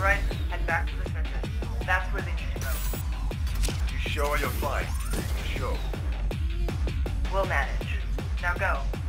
Right. head back to the center. That's where they need to go. You sure you're fine? Sure. We'll manage. Now go.